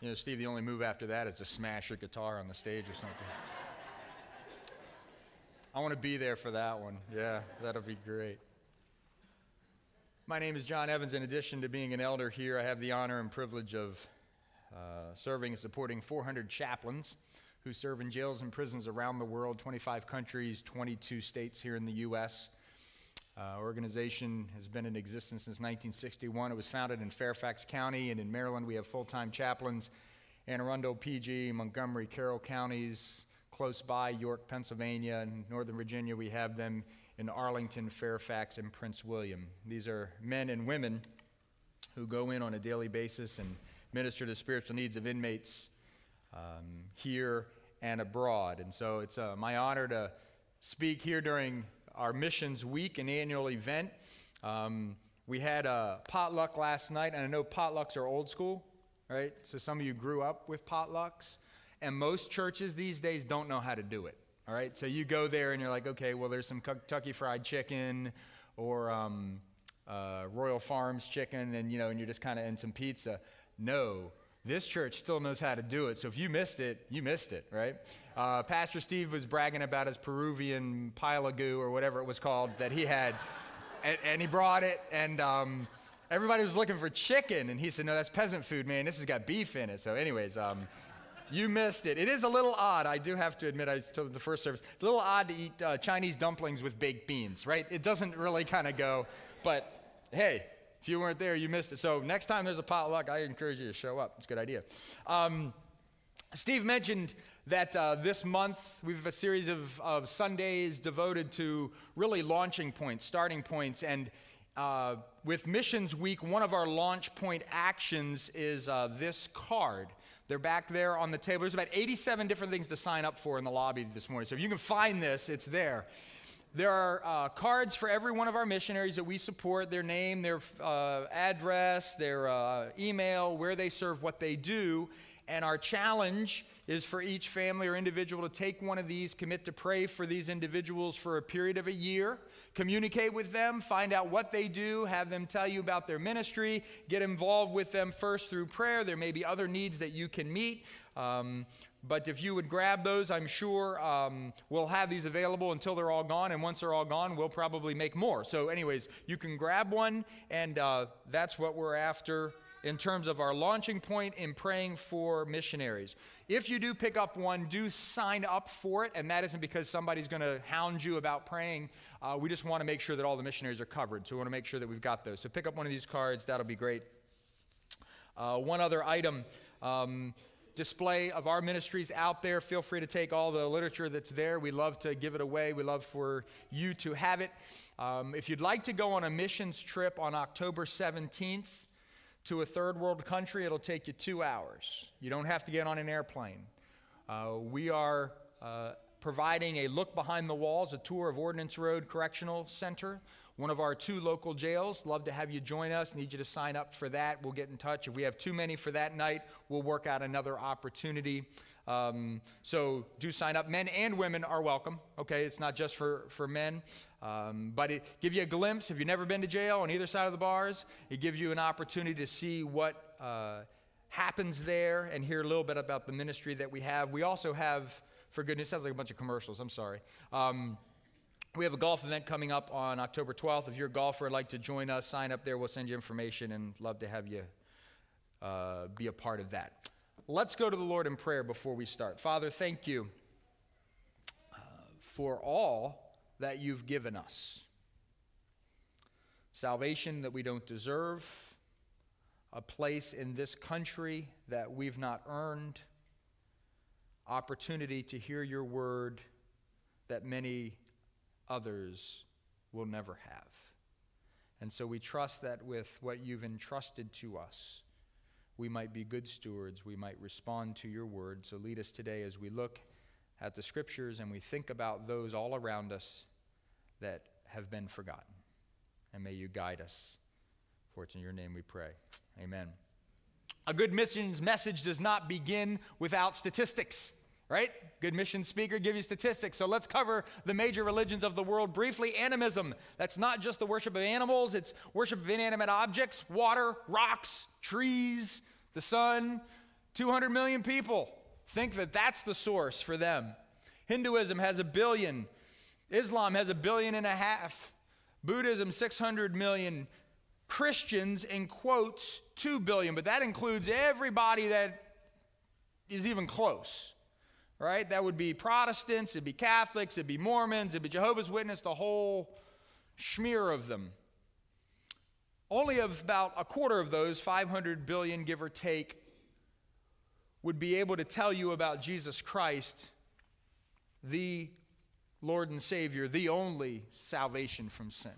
You know, Steve, the only move after that is to smash your guitar on the stage or something. I want to be there for that one. Yeah, that'll be great. My name is John Evans. In addition to being an elder here, I have the honor and privilege of uh, serving and supporting 400 chaplains who serve in jails and prisons around the world 25 countries, 22 states here in the U.S. Uh, organization has been in existence since 1961. It was founded in Fairfax County, and in Maryland, we have full time chaplains. Anne Arundel, PG, Montgomery, Carroll counties, close by, York, Pennsylvania, and Northern Virginia, we have them in Arlington, Fairfax, and Prince William. These are men and women who go in on a daily basis and minister to the spiritual needs of inmates um, here and abroad. And so it's uh, my honor to speak here during our Missions Week, an annual event. Um, we had a potluck last night, and I know potlucks are old school, right? So some of you grew up with potlucks, and most churches these days don't know how to do it, all right? So you go there and you're like, okay, well, there's some Kentucky Fried Chicken or um, uh, Royal Farms chicken, and you know, and you're just kind of in some pizza. No, this church still knows how to do it. So if you missed it, you missed it, right? Uh, Pastor Steve was bragging about his Peruvian pile of goo or whatever it was called that he had, and, and, he brought it, and um, everybody was looking for chicken, and he said, "No, that's peasant food, man. This has got beef in it." So, anyways. Um, you missed it. It is a little odd. I do have to admit, I told the first service, it's a little odd to eat uh, Chinese dumplings with baked beans, right? It doesn't really kind of go, but hey, if you weren't there, you missed it. So next time there's a potluck, I encourage you to show up. It's a good idea. Um, Steve mentioned that uh, this month we have a series of, of Sundays devoted to really launching points, starting points, and uh, with Missions Week, one of our launch point actions is uh, this card. They're back there on the table. There's about 87 different things to sign up for in the lobby this morning. So if you can find this, it's there. There are uh, cards for every one of our missionaries that we support their name, their uh, address, their uh, email, where they serve, what they do. And our challenge is for each family or individual to take one of these, commit to pray for these individuals for a period of a year, communicate with them, find out what they do, have them tell you about their ministry, get involved with them first through prayer. There may be other needs that you can meet. Um, but if you would grab those, I'm sure um, we'll have these available until they're all gone. And once they're all gone, we'll probably make more. So, anyways, you can grab one, and uh, that's what we're after in terms of our launching point in praying for missionaries. If you do pick up one, do sign up for it, and that isn't because somebody's going to hound you about praying. Uh, we just want to make sure that all the missionaries are covered, so we want to make sure that we've got those. So pick up one of these cards, that'll be great. Uh, one other item. Um, display of our ministries out there. Feel free to take all the literature that's there. We love to give it away. We love for you to have it. Um, if you'd like to go on a missions trip on October 17th to a third world country, it'll take you two hours. You don't have to get on an airplane. Uh, we are uh, providing a look behind the walls, a tour of Ordnance Road Correctional Center one of our two local jails. Love to have you join us. Need you to sign up for that. We'll get in touch. If we have too many for that night, we'll work out another opportunity. Um, so do sign up. Men and women are welcome. Okay, it's not just for, for men. Um, but it give you a glimpse. If you've never been to jail on either side of the bars, it gives you an opportunity to see what uh, happens there and hear a little bit about the ministry that we have. We also have, for goodness, sounds like a bunch of commercials. I'm sorry. Um, we have a golf event coming up on October 12th. If you're a golfer and like to join us, sign up there. We'll send you information and love to have you uh, be a part of that. Let's go to the Lord in prayer before we start. Father, thank you uh, for all that you've given us salvation that we don't deserve, a place in this country that we've not earned, opportunity to hear your word that many others will never have. And so we trust that with what you've entrusted to us, we might be good stewards, we might respond to your word. So lead us today as we look at the scriptures and we think about those all around us that have been forgotten. And may you guide us. For it's in your name we pray. Amen. A good missions message does not begin without statistics right? Good mission speaker, give you statistics. So let's cover the major religions of the world briefly. Animism, that's not just the worship of animals, it's worship of inanimate objects, water, rocks, trees, the sun. 200 million people think that that's the source for them. Hinduism has a billion. Islam has a billion and a half. Buddhism, 600 million. Christians, in quotes, 2 billion, but that includes everybody that is even close, right? That would be Protestants, it'd be Catholics, it'd be Mormons, it'd be Jehovah's Witness, the whole smear of them. Only of about a quarter of those, 500 billion, give or take, would be able to tell you about Jesus Christ, the Lord and Savior, the only salvation from sin.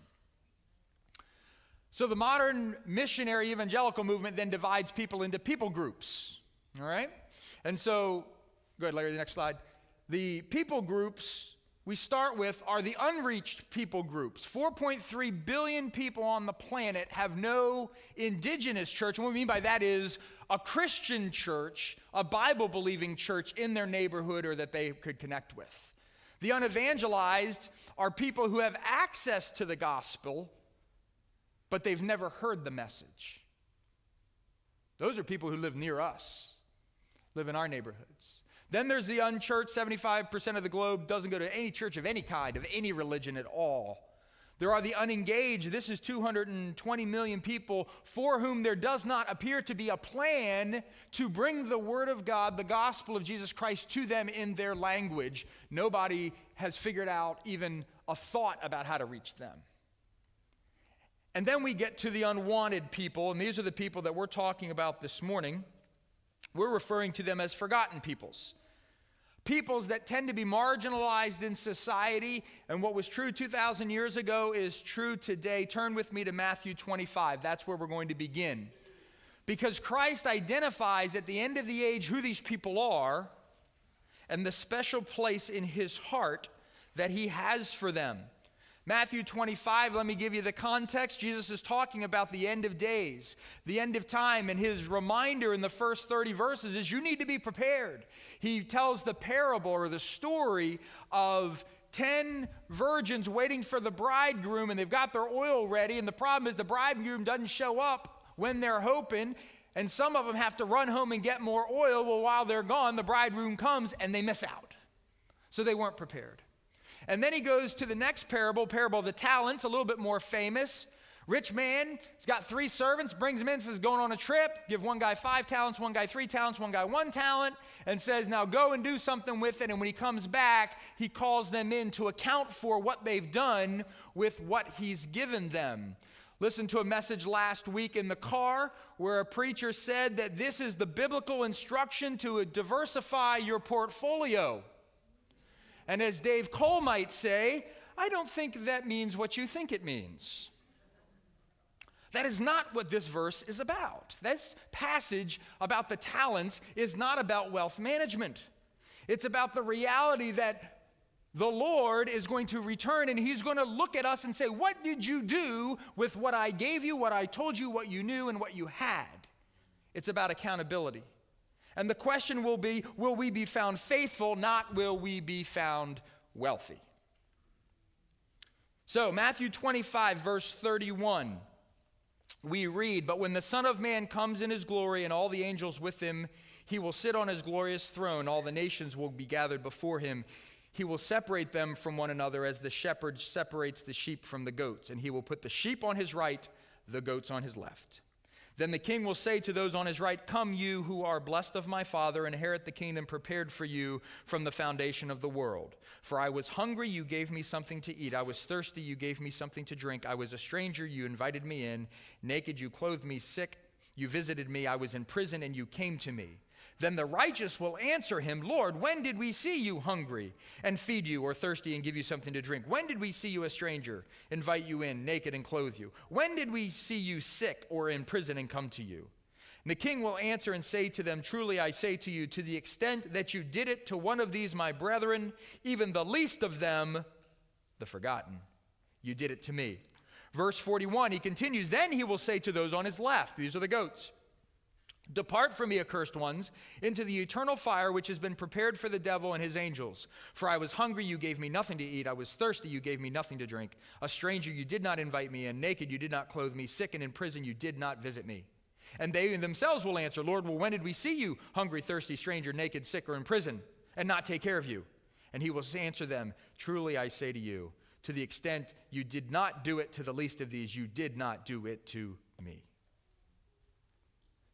So the modern missionary evangelical movement then divides people into people groups. All right? And so, go ahead, Larry, the next slide. The people groups we start with are the unreached people groups. 4.3 billion people on the planet have no indigenous church. And what we mean by that is a Christian church, a Bible believing church in their neighborhood or that they could connect with. The unevangelized are people who have access to the gospel, but they've never heard the message. Those are people who live near us, live in our neighborhoods. Then there's the unchurched, 75% of the globe doesn't go to any church of any kind, of any religion at all. There are the unengaged. This is 220 million people for whom there does not appear to be a plan to bring the Word of God, the gospel of Jesus Christ, to them in their language. Nobody has figured out even a thought about how to reach them. And then we get to the unwanted people, and these are the people that we're talking about this morning. We're referring to them as forgotten peoples peoples that tend to be marginalized in society. And what was true 2,000 years ago is true today. Turn with me to Matthew 25. That's where we're going to begin. Because Christ identifies at the end of the age who these people are and the special place in his heart that he has for them. Matthew 25, let me give you the context. Jesus is talking about the end of days, the end of time, and his reminder in the first 30 verses is you need to be prepared. He tells the parable or the story of 10 virgins waiting for the bridegroom, and they've got their oil ready, and the problem is the bridegroom doesn't show up when they're hoping. And some of them have to run home and get more oil. Well, while they're gone, the bridegroom comes and they miss out. So they weren't prepared. And then he goes to the next parable, parable of the talents, a little bit more famous. Rich man, he's got three servants, brings them in, says, going on a trip, give one guy five talents, one guy three talents, one guy one talent, and says, now go and do something with it. And when he comes back, he calls them in to account for what they've done with what he's given them. Listen to a message last week in the car where a preacher said that this is the biblical instruction to diversify your portfolio. And as Dave Cole might say, I don't think that means what you think it means. That is not what this verse is about. This passage about the talents is not about wealth management. It's about the reality that the Lord is going to return and He's going to look at us and say, What did you do with what I gave you, what I told you, what you knew, and what you had? It's about accountability. And the question will be will we be found faithful, not will we be found wealthy? So, Matthew 25, verse 31, we read, But when the Son of Man comes in his glory and all the angels with him, he will sit on his glorious throne. All the nations will be gathered before him. He will separate them from one another as the shepherd separates the sheep from the goats. And he will put the sheep on his right, the goats on his left. Then the king will say to those on his right, Come, you who are blessed of my Father, inherit the kingdom prepared for you from the foundation of the world. For I was hungry, you gave me something to eat. I was thirsty, you gave me something to drink. I was a stranger, you invited me in. Naked, you clothed me. Sick, you visited me. I was in prison, and you came to me. Then the righteous will answer him, Lord, when did we see you hungry and feed you, or thirsty and give you something to drink? When did we see you a stranger, invite you in, naked and clothe you? When did we see you sick or in prison and come to you? And the king will answer and say to them, Truly I say to you, to the extent that you did it to one of these my brethren, even the least of them, the forgotten, you did it to me. Verse 41, he continues, Then he will say to those on his left, These are the goats. Depart from me, accursed ones, into the eternal fire which has been prepared for the devil and his angels. For I was hungry, you gave me nothing to eat. I was thirsty, you gave me nothing to drink. A stranger, you did not invite me in. Naked, you did not clothe me. Sick and in prison, you did not visit me. And they themselves will answer, Lord, well, when did we see you, hungry, thirsty, stranger, naked, sick, or in prison, and not take care of you? And he will answer them, Truly I say to you, to the extent you did not do it to the least of these, you did not do it to me.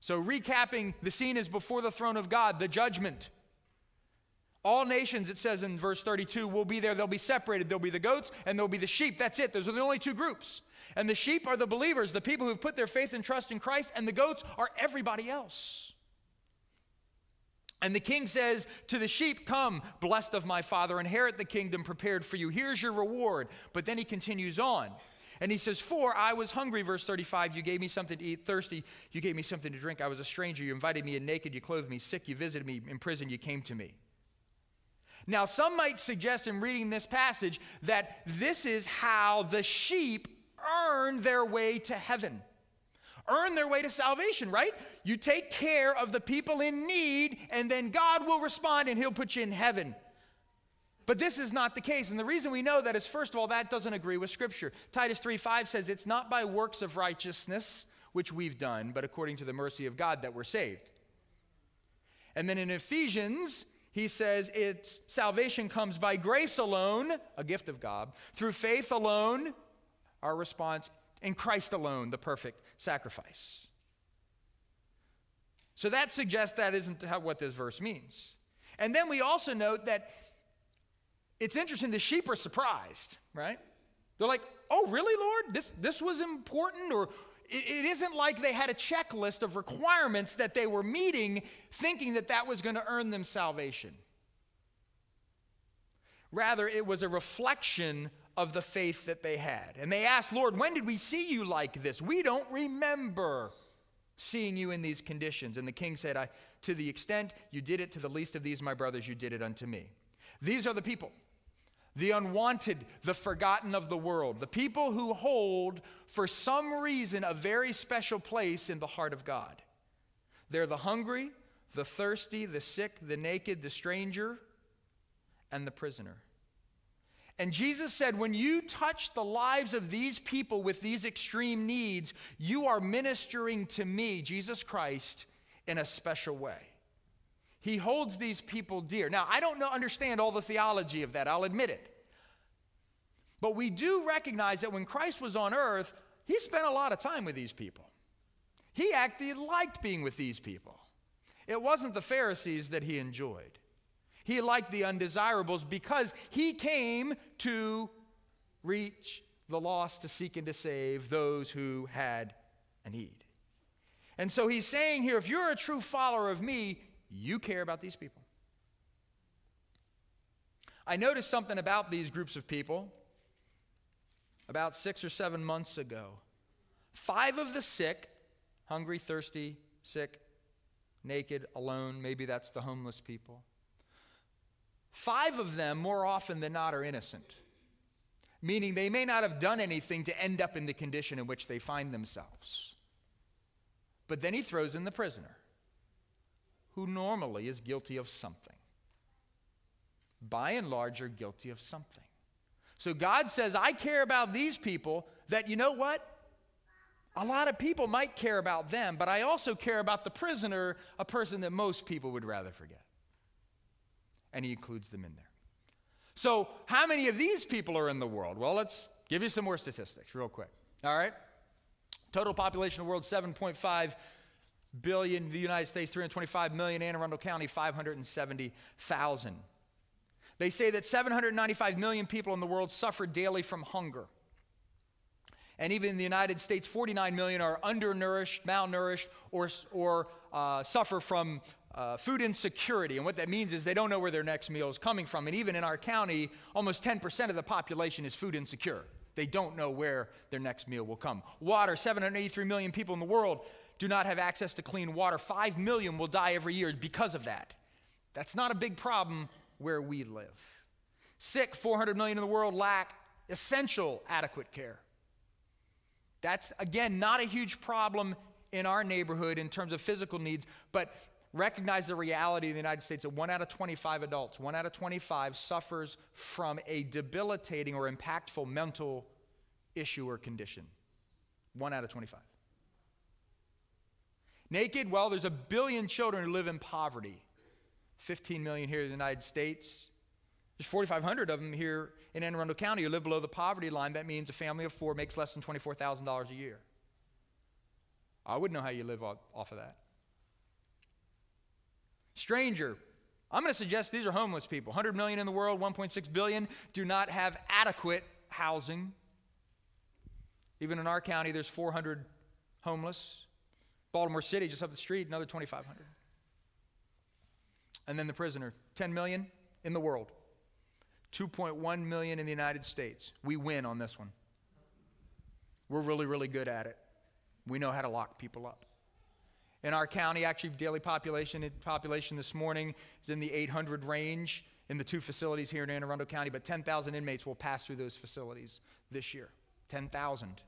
So, recapping, the scene is before the throne of God, the judgment. All nations, it says in verse 32, will be there. They'll be separated. There'll be the goats and there'll be the sheep. That's it. Those are the only two groups. And the sheep are the believers, the people who've put their faith and trust in Christ, and the goats are everybody else. And the king says to the sheep, Come, blessed of my father, inherit the kingdom prepared for you. Here's your reward. But then he continues on. And he says, For I was hungry, verse 35, you gave me something to eat, thirsty, you gave me something to drink. I was a stranger, you invited me in naked, you clothed me, sick, you visited me, in prison, you came to me. Now, some might suggest in reading this passage that this is how the sheep earn their way to heaven, earn their way to salvation, right? You take care of the people in need, and then God will respond and He'll put you in heaven. But this is not the case. And the reason we know that is, first of all, that doesn't agree with Scripture. Titus 3 5 says, It's not by works of righteousness which we've done, but according to the mercy of God that we're saved. And then in Ephesians, he says it's salvation comes by grace alone, a gift of God, through faith alone, our response, in Christ alone, the perfect sacrifice. So that suggests that isn't what this verse means. And then we also note that it's interesting, the sheep are surprised, right? They're like, oh, really, Lord? This, this was important? Or it, isn't like they had a checklist of requirements that they were meeting, thinking that that was going to earn them salvation. Rather, it was a reflection of the faith that they had. And they asked, Lord, when did we see you like this? We don't remember seeing you in these conditions. And the king said, I, To the extent you did it to the least of these, my brothers, you did it unto me. These are the people the unwanted, the forgotten of the world, the people who hold, for some reason, a very special place in the heart of God. They're the hungry, the thirsty, the sick, the naked, the stranger, and the prisoner. And Jesus said, when you touch the lives of these people with these extreme needs, you are ministering to me, Jesus Christ, in a special way. He holds these people dear. Now, I don't know, understand all the theology of that, I'll admit it. But we do recognize that when Christ was on earth, he spent a lot of time with these people. He actually liked being with these people. It wasn't the Pharisees that he enjoyed. He liked the undesirables because he came to reach the lost, to seek and to save those who had a need. And so he's saying here if you're a true follower of me, you care about these people. I noticed something about these groups of people about six or seven months ago. Five of the sick, hungry, thirsty, sick, naked, alone, maybe that's the homeless people Five of them, more often than not, are innocent, meaning they may not have done anything to end up in the condition in which they find themselves. But then he throws in the prisoner, who normally is guilty of something. By and large, are guilty of something. So God says, I care about these people that, you know what? A lot of people might care about them, but I also care about the prisoner, a person that most people would rather forget and he includes them in there. So, how many of these people are in the world? Well, let's give you some more statistics real quick. All right? Total population of the world 7.5 billion, the United States 325 million, Anne Arundel County 570,000. They say that 795 million people in the world suffer daily from hunger. And even in the United States, 49 million are undernourished, malnourished, or, or uh, suffer from uh, food insecurity. And what that means is they don't know where their next meal is coming from. And even in our county, almost 10% of the population is food insecure. They don't know where their next meal will come. Water 783 million people in the world do not have access to clean water. 5 million will die every year because of that. That's not a big problem where we live. Sick 400 million in the world lack essential adequate care. That's, again, not a huge problem in our neighborhood in terms of physical needs, but recognize the reality in the United States that one out of 25 adults, one out of 25 suffers from a debilitating or impactful mental issue or condition. One out of 25. Naked? Well, there's a billion children who live in poverty. 15 million here in the United States. There's 4,500 of them here in Anne Arundel County who live below the poverty line. That means a family of four makes less than $24,000 a year. I wouldn't know how you live off of that. Stranger. I'm going to suggest these are homeless people. 100 million in the world, 1.6 billion do not have adequate housing. Even in our county, there's 400 homeless. Baltimore City, just up the street, another 2,500. And then the prisoner, 10 million in the world, 2.1 million in the United States. We win on this one. We're really, really good at it. We know how to lock people up. In our county, actually, daily population population this morning is in the 800 range in the two facilities here in Anne Arundel County, but 10,000 inmates will pass through those facilities this year. 10,000.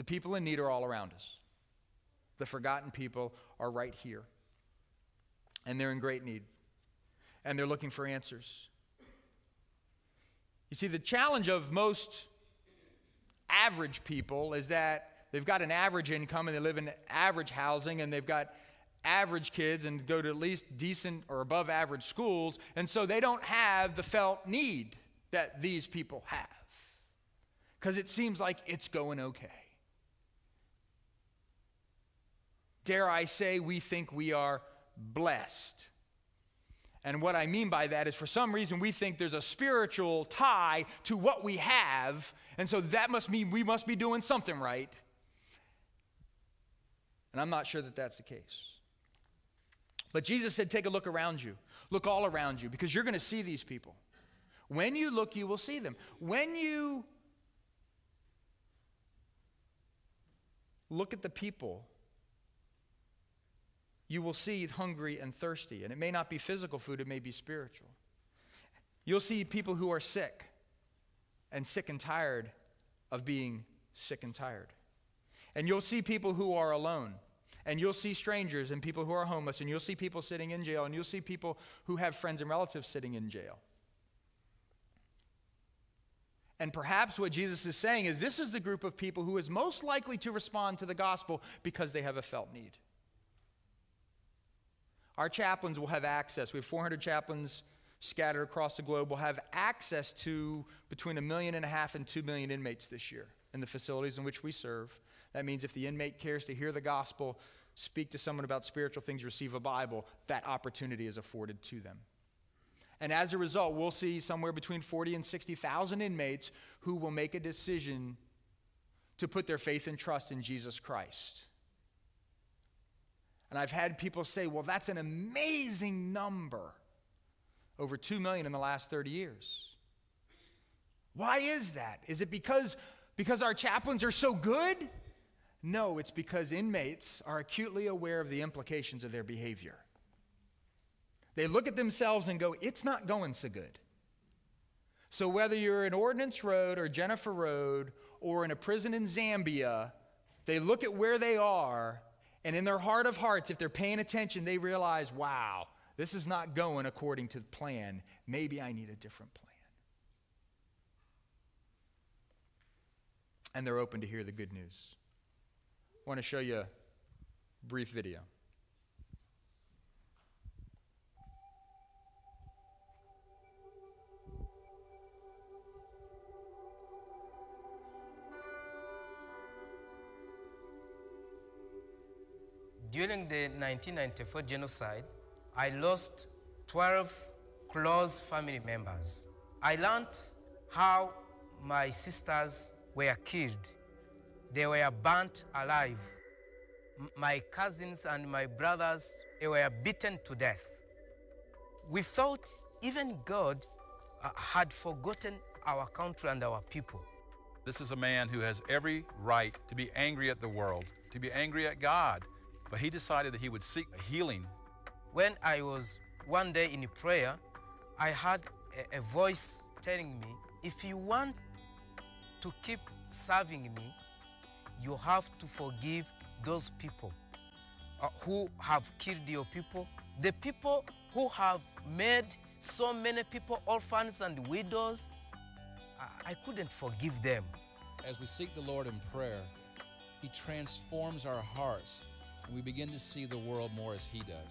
The people in need are all around us. The forgotten people are right here. And they're in great need. And they're looking for answers. You see, the challenge of most average people is that they've got an average income and they live in average housing and they've got average kids and go to at least decent or above average schools. And so they don't have the felt need that these people have because it seems like it's going okay. Dare I say, we think we are blessed. And what I mean by that is for some reason we think there's a spiritual tie to what we have, and so that must mean we must be doing something right. And I'm not sure that that's the case. But Jesus said, Take a look around you. Look all around you because you're going to see these people. When you look, you will see them. When you look at the people you will see hungry and thirsty. And it may not be physical food, it may be spiritual. You'll see people who are sick and sick and tired of being sick and tired. And you'll see people who are alone. And you'll see strangers and people who are homeless. And you'll see people sitting in jail. And you'll see people who have friends and relatives sitting in jail. And perhaps what Jesus is saying is this is the group of people who is most likely to respond to the gospel because they have a felt need. Our chaplains will have access. We have 400 chaplains scattered across the globe. We'll have access to between a million and a half and two million inmates this year in the facilities in which we serve. That means if the inmate cares to hear the gospel, speak to someone about spiritual things, receive a Bible, that opportunity is afforded to them. And as a result, we'll see somewhere between 40 and 60,000 inmates who will make a decision to put their faith and trust in Jesus Christ. And I've had people say, well, that's an amazing number. Over 2 million in the last 30 years. Why is that? Is it because, because our chaplains are so good? No, it's because inmates are acutely aware of the implications of their behavior. They look at themselves and go, it's not going so good. So whether you're in Ordnance Road or Jennifer Road or in a prison in Zambia, they look at where they are and in their heart of hearts, if they're paying attention, they realize, wow, this is not going according to the plan. Maybe I need a different plan. And they're open to hear the good news. I want to show you a brief video. During the 1994 genocide, I lost 12 close family members. I learned how my sisters were killed. They were burnt alive. My cousins and my brothers they were beaten to death. We thought even God uh, had forgotten our country and our people. This is a man who has every right to be angry at the world, to be angry at God, but he decided that he would seek healing. When I was one day in prayer, I heard a, a voice telling me, if you want to keep serving me, you have to forgive those people uh, who have killed your people, the people who have made so many people orphans and widows. I, I couldn't forgive them. As we seek the Lord in prayer, He transforms our hearts, and we begin to see the world more as He does.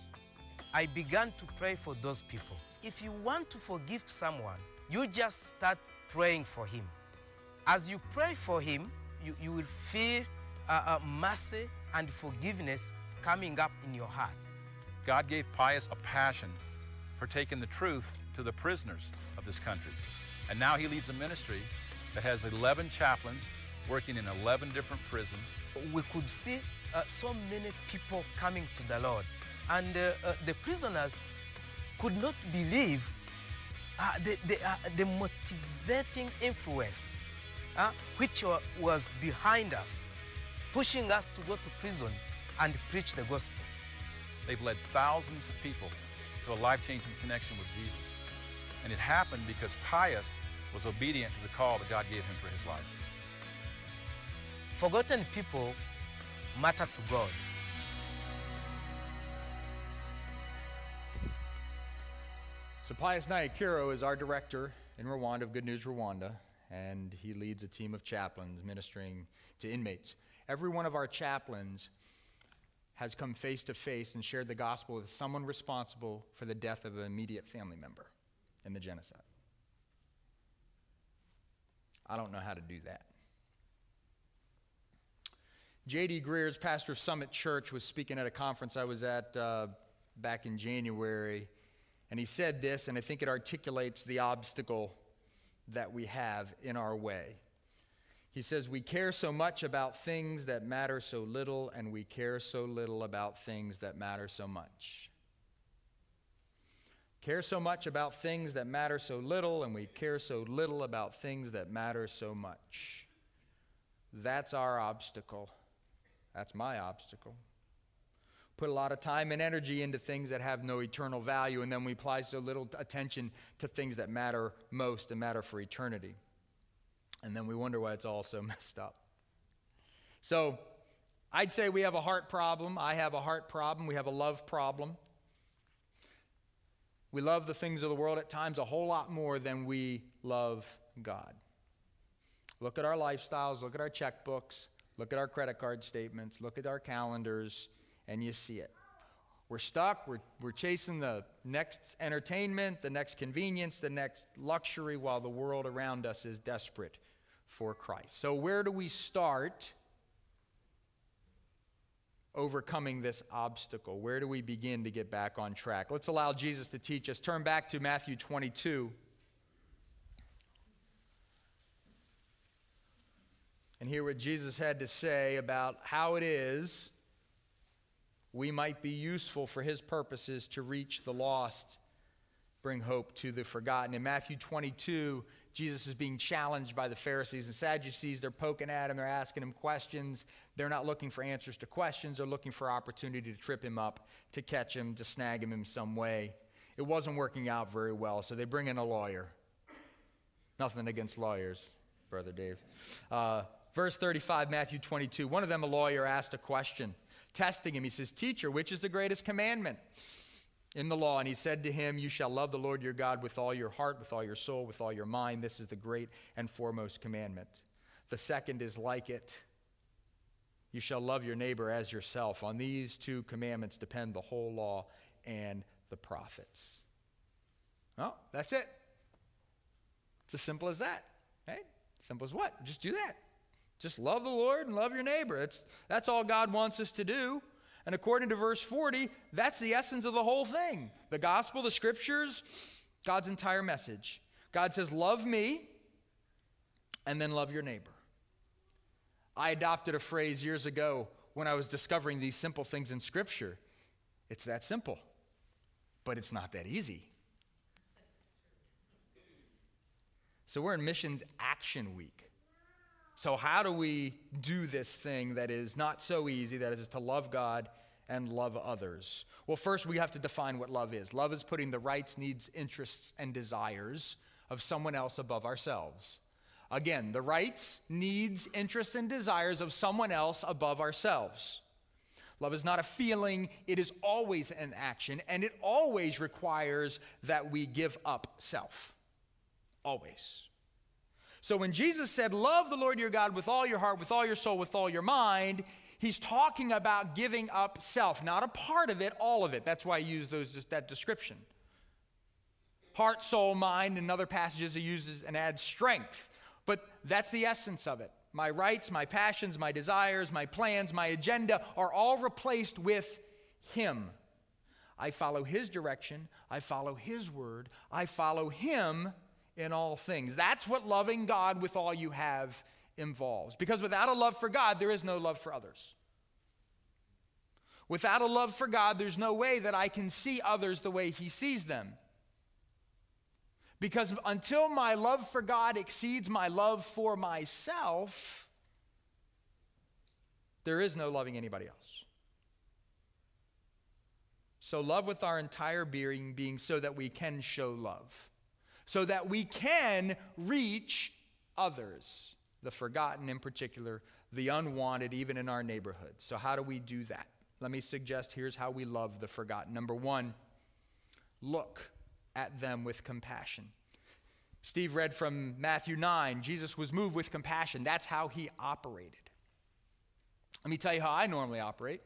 I began to pray for those people. If you want to forgive someone, you just start praying for him. As you pray for him, you, you will feel uh, uh, mercy and forgiveness coming up in your heart. God gave Pius a passion for taking the truth to the prisoners of this country. And now he leads a ministry that has 11 chaplains working in 11 different prisons. We could see uh, so many people coming to the Lord, and uh, uh, the prisoners could not believe uh, the, the, uh, the motivating influence uh, which was behind us, pushing us to go to prison and preach the gospel. They've led thousands of people to a life changing connection with Jesus. And it happened because Pius was obedient to the call that God gave him for his life. Forgotten people matter to God. So Pius Nyakiro is our director in Rwanda of Good News Rwanda, and he leads a team of chaplains ministering to inmates. Every one of our chaplains has come face to face and shared the gospel with someone responsible for the death of an immediate family member in the genocide. I don't know how to do that. J.D. Greear's pastor of Summit Church was speaking at a conference I was at uh, back in January, and he said this, and I think it articulates the obstacle that we have in our way. He says, We care so much about things that matter so little, and we care so little about things that matter so much. Care so much about things that matter so little, and we care so little about things that matter so much. That's our obstacle. That's my obstacle. Put a lot of time and energy into things that have no eternal value, and then we apply so little attention to things that matter most and matter for eternity. And then we wonder why it's all so messed up. So, I'd say we have a heart problem. I have a heart problem. We have a love problem. We love the things of the world at times a whole lot more than we love God. Look at our lifestyles, look at our checkbooks, look at our credit card statements, look at our calendars, and you see it. We're stuck, we're, we're chasing the next entertainment, the next convenience, the next luxury, while the world around us is desperate for Christ. So, where do we start overcoming this obstacle? Where do we begin to get back on track? Let's allow Jesus to teach us. Turn back to Matthew 22. And hear what Jesus had to say about how it is we might be useful for his purposes to reach the lost, bring hope to the forgotten. In Matthew 22, Jesus is being challenged by the Pharisees and Sadducees. They're poking at him, they're asking him questions. They're not looking for answers to questions, they're looking for opportunity to trip him up, to catch him, to snag him in some way. It wasn't working out very well, so they bring in a lawyer. Nothing against lawyers, Brother Dave. Uh, verse 35, Matthew 22. One of them, a lawyer, asked a question, testing him. He says, Teacher, which is the greatest commandment in the law? And he said to him, You shall love the Lord your God with all your heart, with all your soul, with all your mind. This is the great and foremost commandment. The second is like it. You shall love your neighbor as yourself. On these two commandments depend the whole law and the prophets. Oh, that's it. It's as simple as that. Right? Simple as what? Just do that. Just love the Lord and love your neighbor. That's, that's all God wants us to do. And according to verse 40, that's the essence of the whole thing. The gospel, the scriptures, God's entire message. God says, Love me, and then love your neighbor. I adopted a phrase years ago when I was discovering these simple things in scripture. It's that simple, but it's not that easy. So we're in Missions Action Week. So, how do we do this thing that is not so easy, that is to love God and love others? Well, first, we have to define what love is. Love is putting the rights, needs, interests, and desires of someone else above ourselves. Again, the rights, needs, interests, and desires of someone else above ourselves. Love is not a feeling, it is always an action, and it always requires that we give up self. Always. So when Jesus said, Love the Lord your God with all your heart, with all your soul, with all your mind, he's talking about giving up self, not a part of it, all of it. That's why I use those, that description. Heart, soul, mind, in other passages he uses and adds strength. But that's the essence of it. My rights, my passions, my desires, my plans, my agenda are all replaced with him. I follow his direction, I follow his word, I follow him in all things. That's what loving God with all you have involves. Because without a love for God, there is no love for others. Without a love for God, there's no way that I can see others the way He sees them. Because until my love for God exceeds my love for myself, there is no loving anybody else. So, love with our entire being, being so that we can show love so that we can reach others, the forgotten in particular, the unwanted, even in our neighborhoods. So, how do we do that? Let me suggest here's how we love the forgotten. Number one, look at them with compassion. Steve read from Matthew 9. Jesus was moved with compassion. That's how he operated. Let me tell you how I normally operate.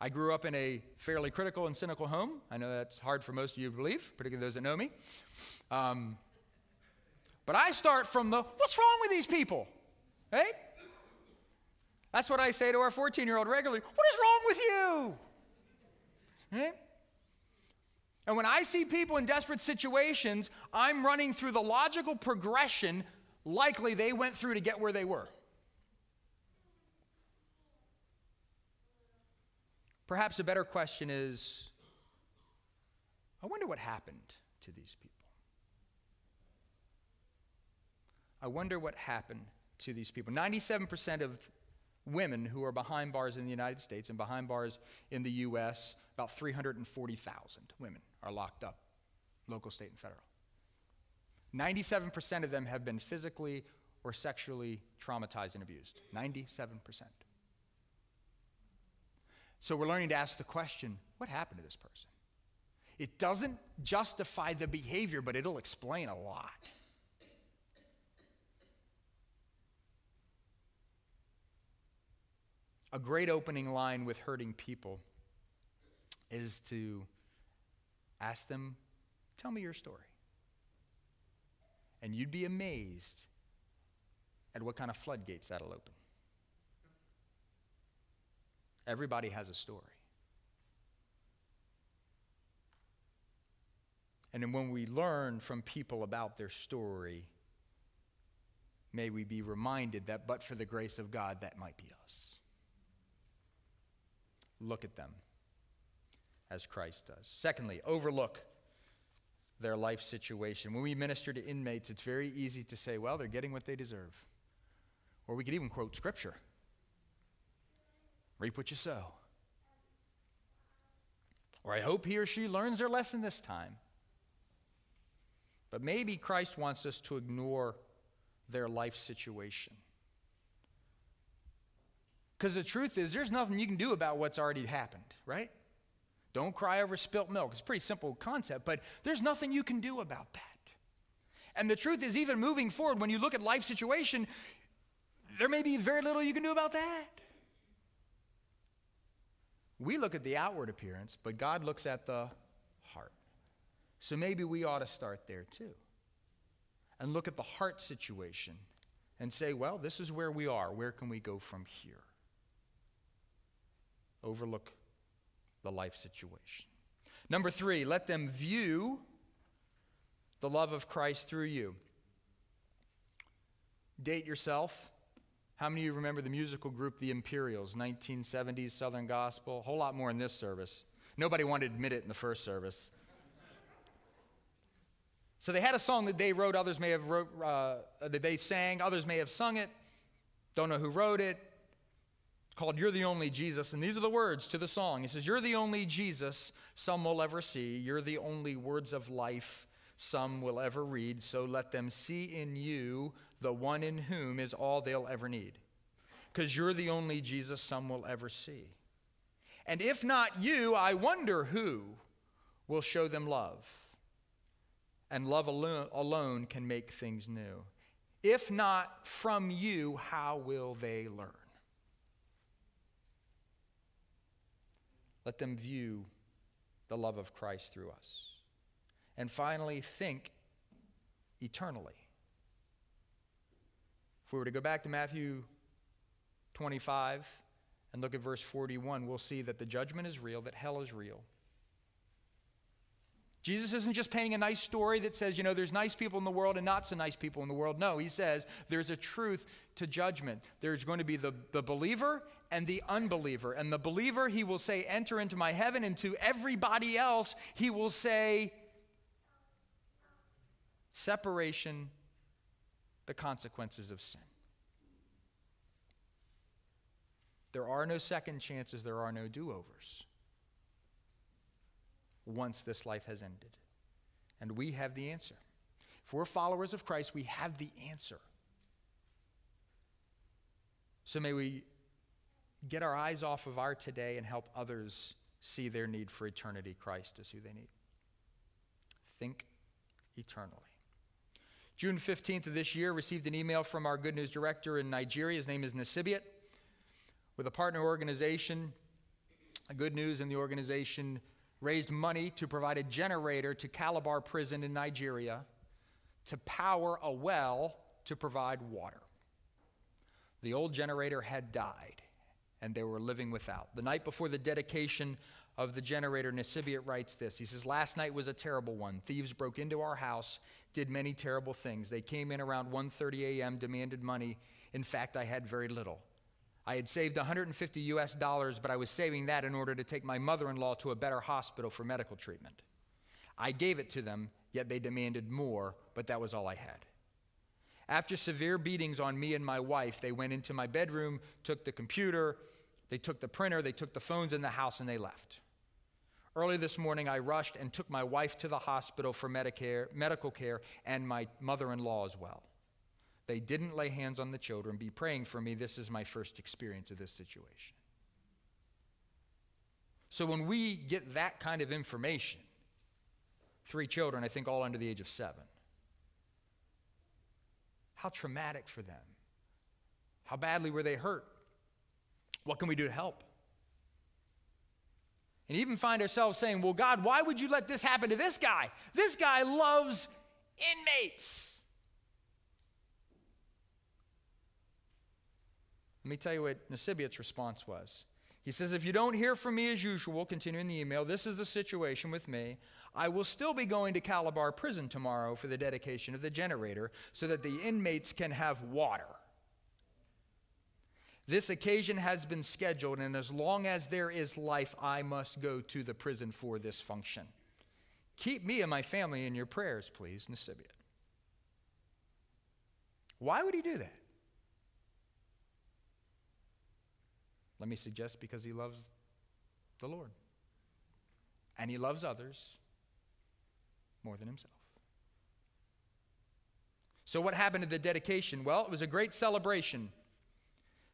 I grew up in a fairly critical and cynical home. I know that's hard for most of you to believe, particularly those that know me. Um, but I start from the what's wrong with these people? Right? That's what I say to our 14 year old regularly. What is wrong with you? Right? And when I see people in desperate situations, I'm running through the logical progression likely they went through to get where they were. Perhaps a better question is I wonder what happened to these people. I wonder what happened to these people. 97% of women who are behind bars in the United States and behind bars in the U.S., about 340,000 women are locked up, local, state, and federal. 97% of them have been physically or sexually traumatized and abused. 97%. So we're learning to ask the question what happened to this person? It doesn't justify the behavior, but it'll explain a lot. A great opening line with hurting people is to ask them, Tell me your story. And you'd be amazed at what kind of floodgates that'll open. Everybody has a story. And when we learn from people about their story, may we be reminded that but for the grace of God, that might be us. Look at them as Christ does. Secondly, overlook their life situation. When we minister to inmates, it's very easy to say, well, they're getting what they deserve. Or we could even quote scripture. Reap what you sow. Or I hope he or she learns their lesson this time. But maybe Christ wants us to ignore their life situation. Because the truth is, there's nothing you can do about what's already happened, right? Don't cry over spilt milk. It's a pretty simple concept, but there's nothing you can do about that. And the truth is, even moving forward, when you look at life situation, there may be very little you can do about that. We look at the outward appearance, but God looks at the heart. So maybe we ought to start there too and look at the heart situation and say, well, this is where we are. Where can we go from here? Overlook the life situation. Number three, let them view the love of Christ through you. Date yourself. How many of you remember the musical group The Imperials, 1970s Southern Gospel? A whole lot more in this service. Nobody wanted to admit it in the first service. So they had a song that they wrote, others may have wrote, uh, that they sang, others may have sung it. Don't know who wrote it. Called You're the Only Jesus. And these are the words to the song. It says, You're the only Jesus some will ever see. You're the only words of life some will ever read. So let them see in you the one in whom is all they'll ever need. Because you're the only Jesus some will ever see. And if not you, I wonder who will show them love. And love alone, can make things new. If not from you, how will they learn? Let them view the love of Christ through us. And finally, think eternally. If we were to go back to Matthew 25 and look at verse 41, we'll see that the judgment is real, that hell is real. Jesus isn't just painting a nice story that says, you know, there's nice people in the world and not so nice people in the world. No, he says there's a truth to judgment. There's going to be the, the believer and the unbeliever. And the believer, he will say, enter into my heaven. And to everybody else, he will say, separation, the consequences of sin. There are no second chances, there are no do overs once this life has ended. And we have the answer. If we're followers of Christ, we have the answer. So may we get our eyes off of our today and help others see their need for eternity. Christ is who they need. Think eternally. June 15th of this year, received an email from our Good News Director in Nigeria. His name is Nasibiat, with a partner organization. Good News in the organization raised money to provide a generator to Calabar Prison in Nigeria to power a well to provide water. The old generator had died, and they were living without. The night before the dedication of the generator, Nasibiat writes this. He says, Last night was a terrible one. Thieves broke into our house, did many terrible things. They came in around 1.30 a.m., demanded money. In fact, I had very little. I had saved 150 US dollars, but I was saving that in order to take my mother in law to a better hospital for medical treatment. I gave it to them, yet they demanded more, but that was all I had. After severe beatings on me and my wife, they went into my bedroom, took the computer, they took the printer, they took the phones in the house, and they left. Early this morning, I rushed and took my wife to the hospital for Medicare, medical care and my mother in law as well. They didn't lay hands on the children. Be praying for me. This is my first experience of this situation. So when we get that kind of information, three children, I think all under the age of seven, how traumatic for them. How badly were they hurt? What can we do to help? And even find ourselves saying, Well, God, why would you let this happen to this guy? This guy loves inmates. Let me tell you what Nasibiat's response was. He says, If you don't hear from me as usual, continuing the email, this is the situation with me. I will still be going to Calabar prison tomorrow for the dedication of the generator so that the inmates can have water. This occasion has been scheduled, and as long as there is life, I must go to the prison for this function. Keep me and my family in your prayers, please, Nasibiat. Why would he do that? Let me suggest because he loves the Lord. And he loves others more than himself. So, what happened at the dedication? Well, it was a great celebration.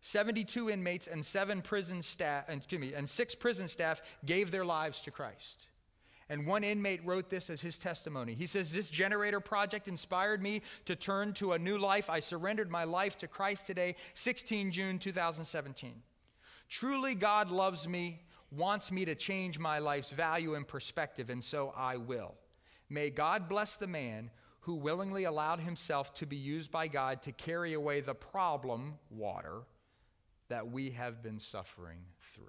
72 inmates and seven prison staff, uh, excuse me, and six prison staff gave their lives to Christ. And one inmate wrote this as his testimony. He says, This generator project inspired me to turn to a new life. I surrendered my life to Christ today, 16 June 2017. Truly, God loves me, wants me to change my life's value and perspective, and so I will. May God bless the man who willingly allowed himself to be used by God to carry away the problem, water, that we have been suffering through.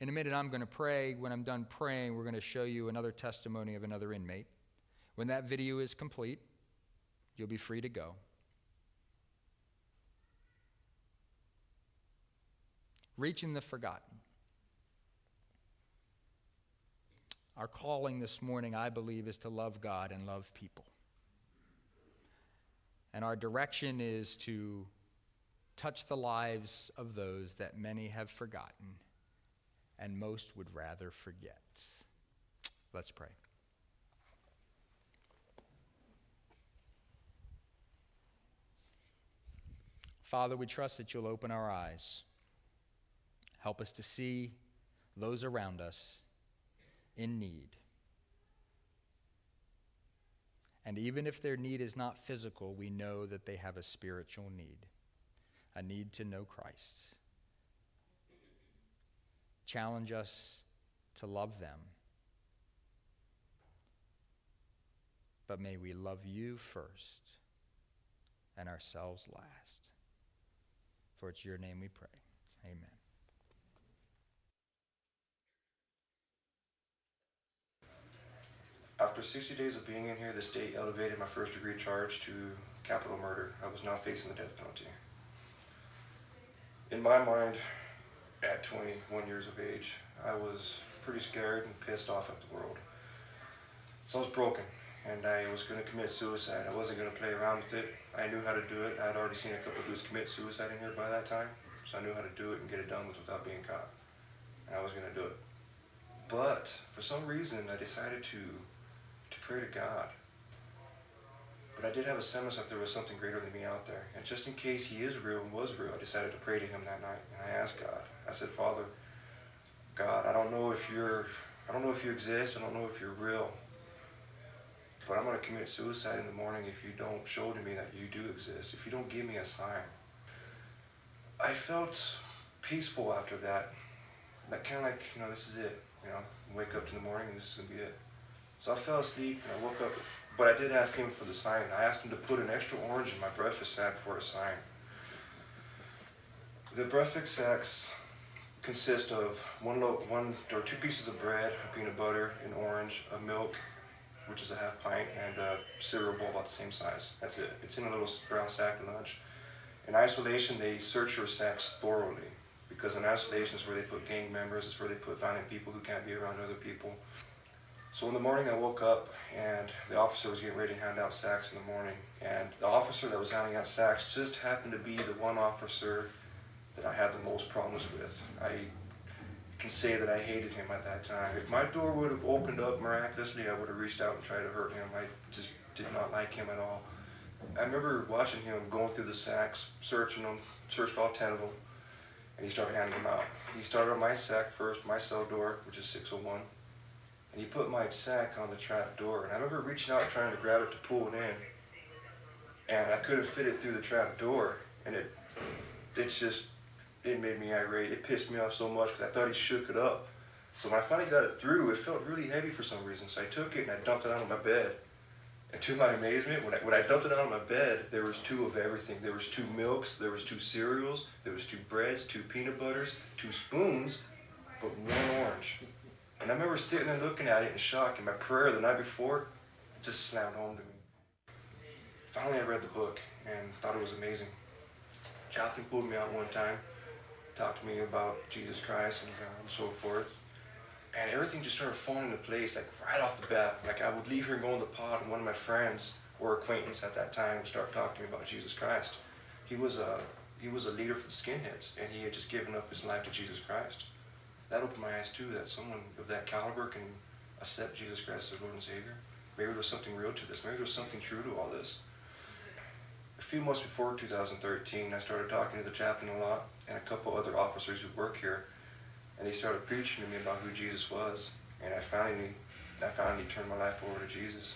In a minute, I'm going to pray. When I'm done praying, we're going to show you another testimony of another inmate. When that video is complete, you'll be free to go. reaching the forgotten. Our calling this morning, I believe, is to love God and love people. And our direction is to touch the lives of those that many have forgotten and most would rather forget. Let's pray. Father, we trust that you'll open our eyes Help us to see those around us in need. And even if their need is not physical, we know that they have a spiritual need, a need to know Christ. Challenge us to love them. But may we love you first and ourselves last. For it's your name we pray. Amen. After 60 days of being in here, the state elevated my first degree charge to capital murder. I was now facing the death penalty. In my mind, at 21 years of age, I was pretty scared and pissed off at the world. So I was broken, and I was going to commit suicide. I wasn't going to play around with it. I knew how to do it. I had already seen a couple of dudes commit suicide in here by that time, so I knew how to do it and get it done with without being caught. And I was going to do it. But for some reason, I decided to pray to God. But I did have a sense that there was something greater than me out there. And just in case he is real and was real, I decided to pray to him that night. And I asked God, I said, Father, God, I don't know if you're, I don't know if you exist. I don't know if you're real. But I'm going to commit suicide in the morning if you don't show to me that you do exist. If you don't give me a sign. I felt peaceful after that. That kind of like, you know, this is it. You know, wake up in the morning this is going to be it. So I fell asleep and I woke up, but I did ask him for the sign. I asked him to put an extra orange in my breakfast sack for a sign. The breakfast sacks consist of one lo- one or two pieces of bread, a peanut butter, an orange, a milk, which is a half pint, and a cereal bowl about the same size. That's it. It's in a little brown sack lunch. In isolation, they search your sacks thoroughly because in isolation is where they put gang members. It's where they put violent people who can't be around other people. So in the morning I woke up and the officer was getting ready to hand out sacks in the morning and the officer that was handing out sacks just happened to be the one officer that I had the most problems with. I can say that I hated him at that time. If my door would have opened up miraculously, I would have reached out and tried to hurt him. I just did not like him at all. I remember watching him going through the sacks, searching them, searched all 10 of them, and he started handing them out. He started on my sack first, my cell door, which is 601 and he put my sack on the trap door. And I remember reaching out trying to grab it to pull it in, and I couldn't fit it through the trap door. And it, it's just, it made me irate. It pissed me off so much because I thought he shook it up. So when I finally got it through, it felt really heavy for some reason. So I took it and I dumped it out on my bed. And to my amazement, when I, when I dumped it out on my bed, there was two of everything. There was two milks, there was two cereals, there was two breads, two peanut butters, two spoons, but one orange. And I remember sitting there looking at it in shock, and my prayer the night before just slammed home to me. Finally, I read the book and thought it was amazing. Chaplain pulled me out one time, talked to me about Jesus Christ and, uh, and so forth. And everything just started falling into place, like right off the bat. Like I would leave here and go in the pod, and one of my friends or acquaintance at that time would start talking to me about Jesus Christ. He was a he was a leader for the skinheads, and he had just given up his life to Jesus Christ that opened my eyes too that someone of that caliber can accept Jesus Christ as Lord and Savior. Maybe there's something real to this. Maybe there's something true to all this. A few months before 2013, I started talking to the chaplain a lot and a couple other officers who work here, and they started preaching to me about who Jesus was. And I finally, I finally turned my life over to Jesus.